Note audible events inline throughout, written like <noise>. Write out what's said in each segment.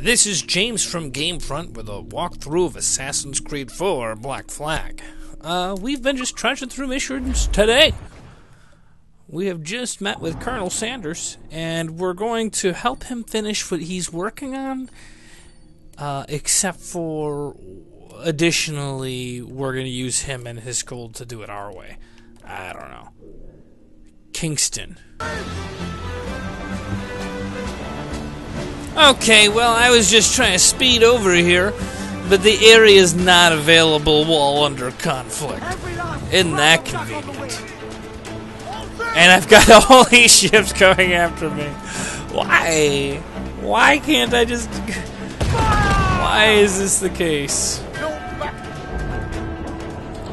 This is James from Gamefront with a walkthrough of Assassin's Creed 4 Black Flag. Uh, we've been just trudging through missions today. We have just met with Colonel Sanders, and we're going to help him finish what he's working on. Uh, except for, additionally, we're going to use him and his gold to do it our way. I don't know. Kingston. Okay, well, I was just trying to speed over here, but the area is not available while under conflict. Isn't that convenient? And I've got <laughs> all these ships coming after me. Why? Why can't I just. Why is this the case?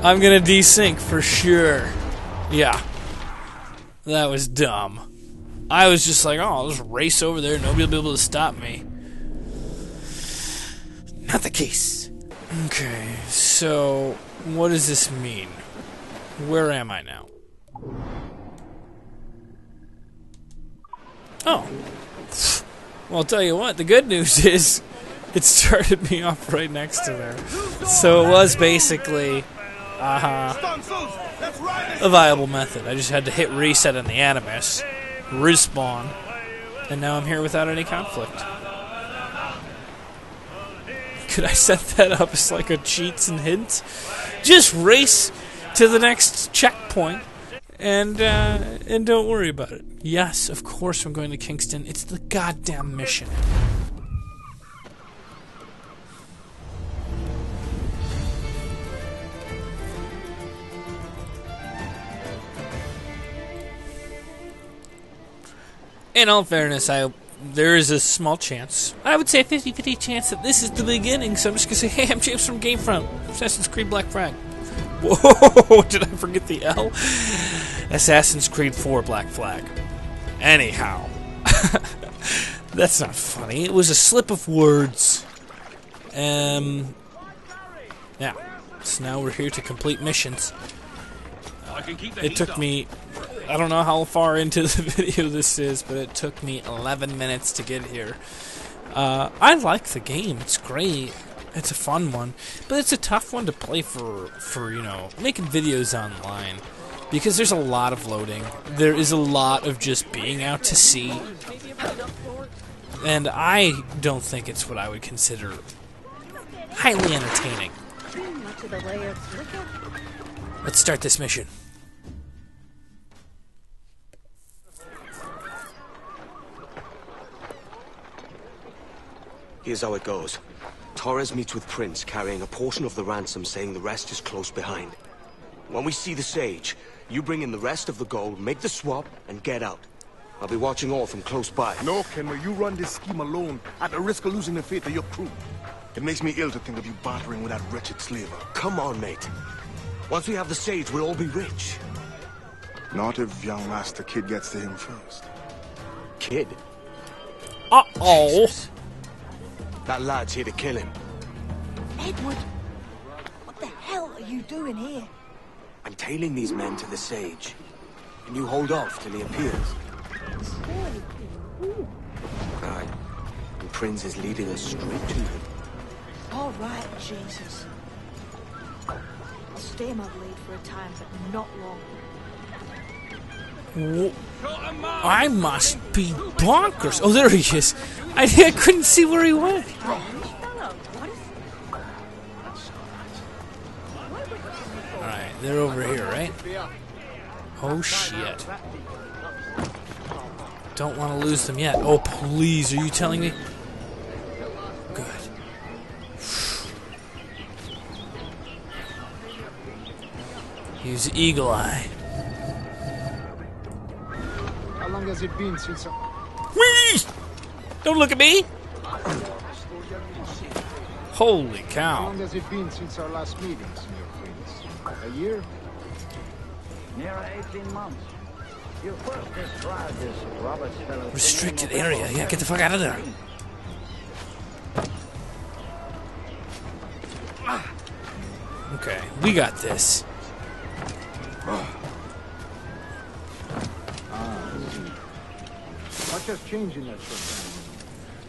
I'm gonna desync for sure. Yeah. That was dumb. I was just like, oh, I'll just race over there. Nobody will be able to stop me. Not the case. Okay, so what does this mean? Where am I now? Oh. Well, I'll tell you what, the good news <laughs> is it started me off right next to there. So it was basically uh, a viable method. I just had to hit reset on the Animus respawn, and now I'm here without any conflict. Could I set that up as like a cheats and hints? Just race to the next checkpoint, and uh, and don't worry about it. Yes, of course I'm going to Kingston. It's the goddamn mission. In all fairness, I there is a small chance. I would say a 50-50 chance that this is the beginning. So I'm just gonna say, <laughs> hey, I'm James from Gamefront, Assassin's Creed Black Flag. <laughs> Whoa! Did I forget the L? Assassin's Creed 4 Black Flag. Anyhow, <laughs> that's not funny. It was a slip of words. Um. Yeah. So now we're here to complete missions. Uh, it took me I don't know how far into <laughs> the video this is, but it took me 11 minutes to get here. Uh, I like the game. It's great. It's a fun one, but it's a tough one to play for for you know making videos online because there's a lot of loading. There is a lot of just being out to sea, and I don't think it's what I would consider highly entertaining. Let's start this mission. Here's how it goes. Torres meets with Prince, carrying a portion of the ransom, saying the rest is close behind. When we see the Sage, you bring in the rest of the gold, make the swap, and get out. I'll be watching all from close by. No, Kenway, you run this scheme alone, at the risk of losing the faith of your crew. It makes me ill to think of you bartering with that wretched slaver. Come on, mate. Once we have the Sage, we'll all be rich. Not if young Master Kidd gets to him first. Kidd? Uh-oh. That lad's here to kill him. Edward! What the hell are you doing here? I'm tailing these men to the Sage. Can you hold off till he appears? Aye. And Prince is leading us straight to him. All right, Jesus. I'll stay in my blade for a time, but not long. Oh, I must be bonkers. Oh, there he is. I, I couldn't see where he went. Alright, they're over here, right? Oh, shit. Don't want to lose them yet. Oh, please, are you telling me? Good. Use Eagle Eye. Long has it been since... Whee! Don't look at me! Holy cow. How cow. long has it been since our last meeting, Senor Prince? A year? Near 18 months. You first described this Roberts fellow. Restricted area. Yeah, get the fuck out of there. Ah. Okay, we got this. Much has changed in that short time.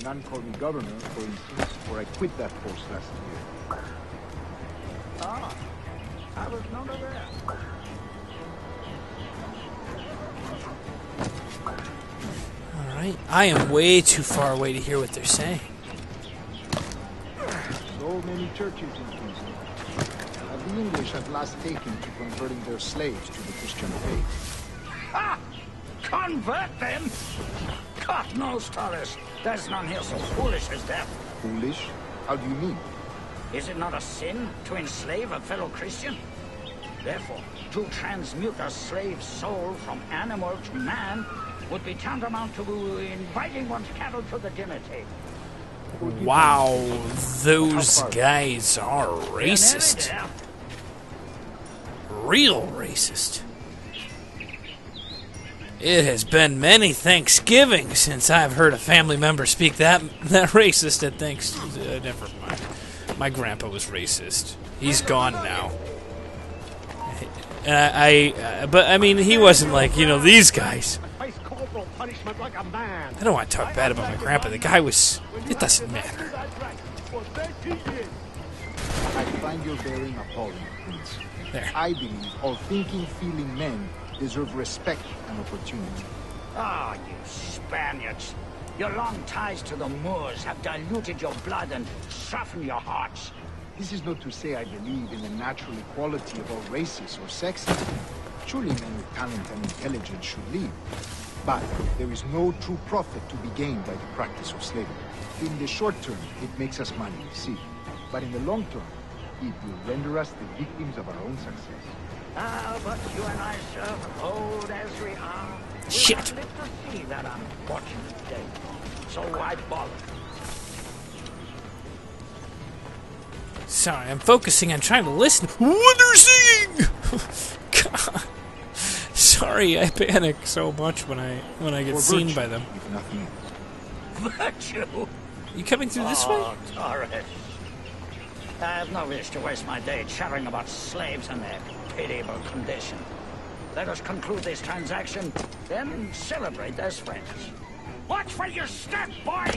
None called me governor, for instance, for I quit that post last year. Ah, I was not aware. Alright. I am way too far away to hear what they're saying. So many churches in Kingston. Have the English at last taken to converting their slaves to the Christian faith? Ha! Convert them? God knows, Torres. There's none here so foolish as that. Foolish? How do you mean? Is it not a sin to enslave a fellow Christian? Therefore, to transmute a slave's soul from animal to man would be tantamount to inviting one's cattle to the dinner table. Wow, those guys are racist. Real racist. It has been many Thanksgivings since I've heard a family member speak that that <laughs> racist at thanks. Uh, never mind. My grandpa was racist. He's gone now. And I, uh, but I mean, he wasn't like you know these guys. Face corporal punishment like a man. I don't want to talk bad about my grandpa. The guy was. It doesn't matter. For 13 years. I find your bearing appalling, Prince. There. I believe all thinking, feeling men deserve respect and opportunity. Ah, you Spaniards. Your long ties to the Moors have diluted your blood and softened your hearts. This is not to say I believe in the natural equality of all races or sexes. Surely men with talent and intelligence should lead. But there is no true profit to be gained by the practice of slavery. In the short term, it makes us money, see. But in the long term, it will render us the victims of our own success. Ah, but you and I, sir, old as we are, will Shit. not live to see that unfortunate day. So why bother? Sorry, I'm focusing on trying to listen. What they're singing! God. Sorry, I panic so much when I when I get For seen virtue, by them. If nothing else. Virtue? You coming through this way? Oh, Torres. I have no wish to waste my day chattering about slaves and their pitiable condition. Let us conclude this transaction, then celebrate as friends. Watch for your step, boy!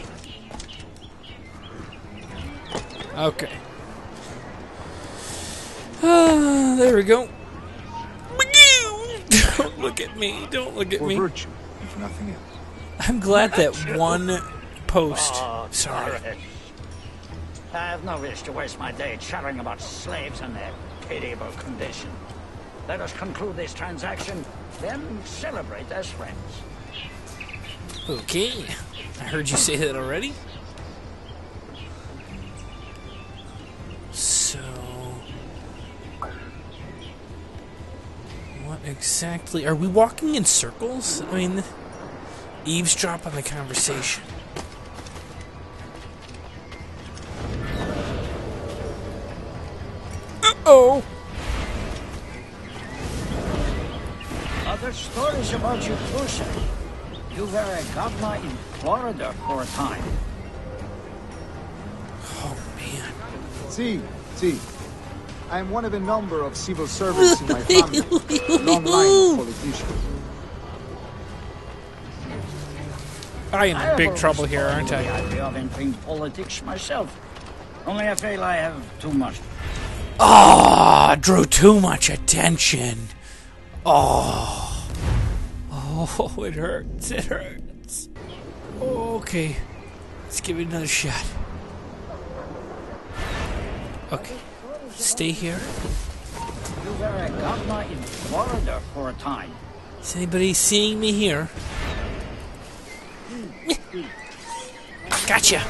Okay. Ah, there we go. Don't look at me. Don't look at For me. virtue, if nothing else. I'm glad that one post. Oh, Sorry. I have no wish to waste my day chattering about slaves and their pitiable condition. Let us conclude this transaction, then celebrate as friends. Okay. I heard you say that already. So. What exactly. Are we walking in circles? I mean, eavesdrop on the conversation. Stories about you too. You were a governor in Florida for a time. Oh man. See, see. I am one of a number of civil servants in my <laughs> family. A long line of politicians. I am in have big trouble here, aren't with The I? idea of entering politics myself. Only I feel I have too much. Ah, drew too much attention. Oh. Oh, <laughs> it hurts. It hurts. Okay. Let's give it another shot. Okay. Stay here. You were a governor in Florida for a time. Is anybody seeing me here? Gotcha.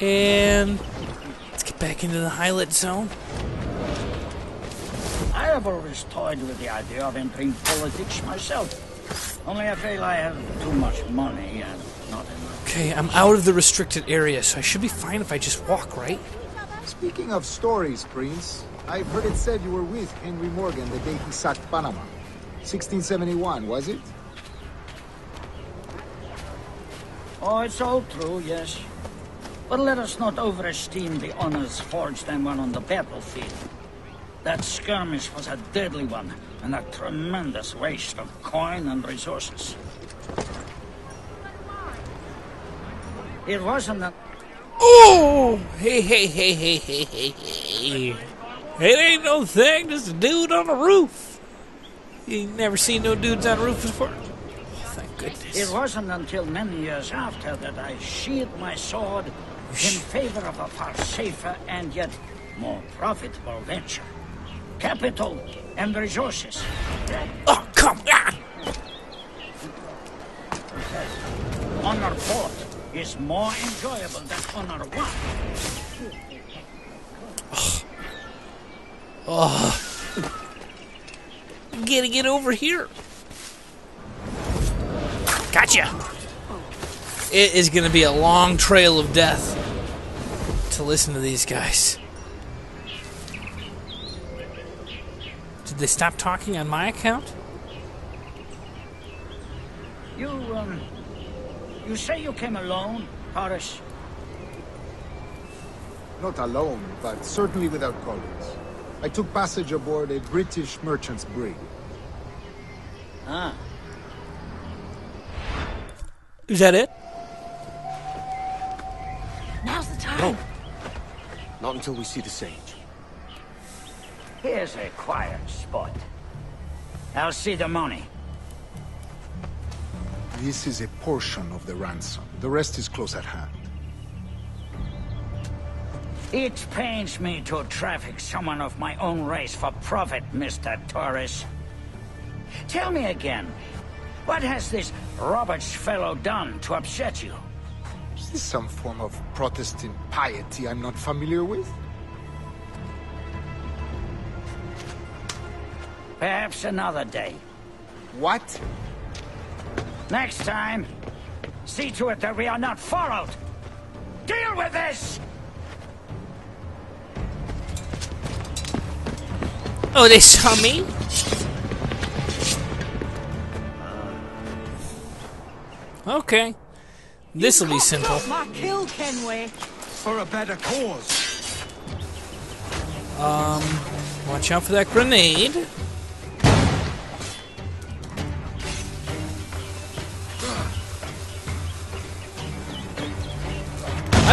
And let's get back into the highlight zone. I have always toyed with the idea of entering politics myself. Only I feel I have too much money and not enough. Okay, I'm out of the restricted area, so I should be fine if I just walk, right? Speaking of stories, Prince, I've heard it said you were with Henry Morgan the day he sacked Panama. 1671, was it? Oh, it's all true, yes. But let us not overesteem the honors forged and won on the battlefield. That skirmish was a deadly one, and a tremendous waste of coin and resources. It wasn't a... Oh! Hey, hey, hey, hey, hey, hey, hey. It ain't no thing, just a dude on the roof. You never seen no dudes on roofs before? Oh, thank goodness. It wasn't until many years after that I sheathed my sword in favor of a far safer and yet more profitable venture. Capital and resources. Oh, come on! Honor fought is more enjoyable than honor won. Oh. Oh. Gotta get over here. Gotcha! It is gonna be a long trail of death to listen to these guys. They stop talking on my account? You, um... You say you came alone, Torres? Not alone, but certainly without colleagues. I took passage aboard a British merchant's brig. Ah. Is that it? Now's the time. No. Not until we see the sage. Here's a quiet spot. I'll see the money. This is a portion of the ransom. The rest is close at hand. It pains me to traffic someone of my own race for profit, Mr. Torres. Tell me again, what has this Roberts fellow done to upset you? Is this some form of Protestant piety I'm not familiar with? Perhaps another day. What? Next time, see to it that we are not followed. Deal with this! Oh, they saw me? Okay. This'll be simple. Up my kill, Kenway. For a better cause. Um, Watch out for that grenade.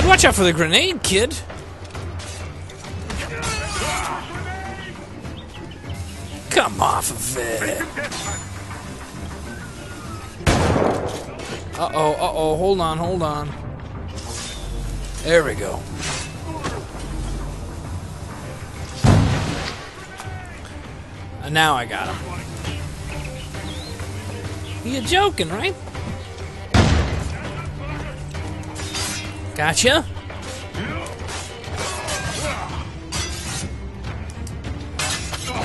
Watch out for the grenade, kid. Come off of it. Uh oh, uh oh, hold on, hold on. There we go. And now I got him. You're joking, right? Gotcha.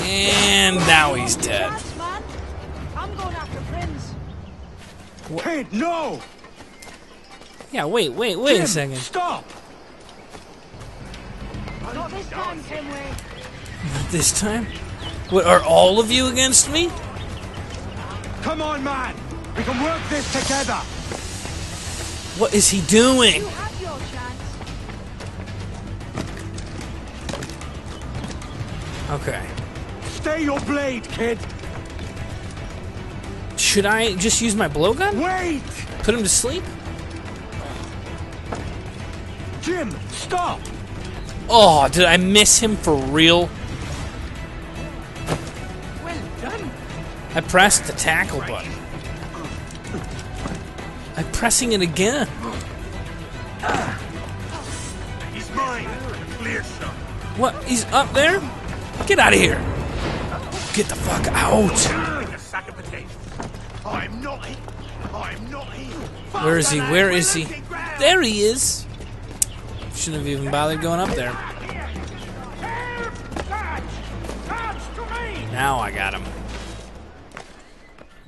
And now he's dead. Chance, man. I'm going after Prince. Kidd, no! Yeah, wait, wait, wait a second. Stop! Not this time, Kenway. This time? What, are all of you against me? Come on, man! We can work this together! What is he doing? Okay. Stay your blade, kid! Should I just use my blowgun? Wait! Put him to sleep? Jim, stop! Oh, did I miss him for real? Well done! I pressed the tackle button. I'm pressing it again. He's mine! Clear shot! What? He's up there? Get out of here. Get the fuck out. Where is he? Where is he? There he is. Shouldn't have even bothered going up there. Now I got him.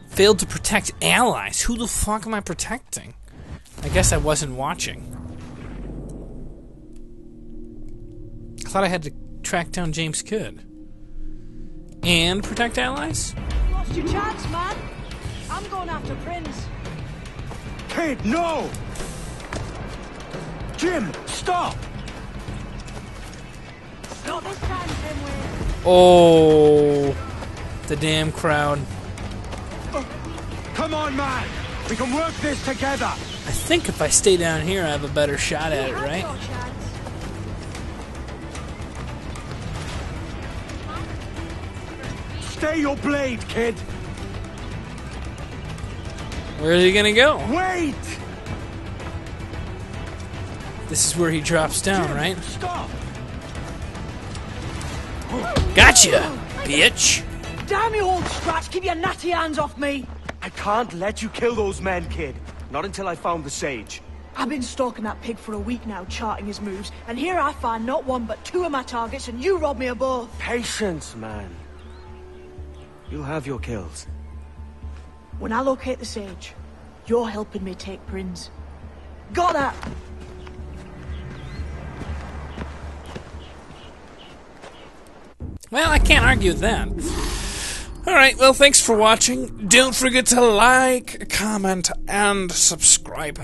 Failed to protect allies. Who the fuck am I protecting? I guess I wasn't watching. I thought I had to track down James Kidd. And protect allies? Lost your chance, man. I'm going after Prince. Kidd, no! Jim, stop! Not this time, Kenway. Oh, the damn crowd. Come on, man! We can work this together! I think if I stay down here, I have a better shot at it, right? Stay your blade, kid! Where is he gonna go? Wait! This is where he drops down, right? Stop! Gotcha, bitch. Damn you, old scratch! Keep your natty hands off me! I can't let you kill those men, kid. Not until I found the sage. I've been stalking that pig for a week now, charting his moves, and here I find not one but two of my targets, and you rob me of both. Patience, man. You'll have your kills. When I locate the sage, you're helping me take Prince. Got that? Well, I can't argue with that. Alright, well, thanks for watching. Don't forget to like, comment, and subscribe.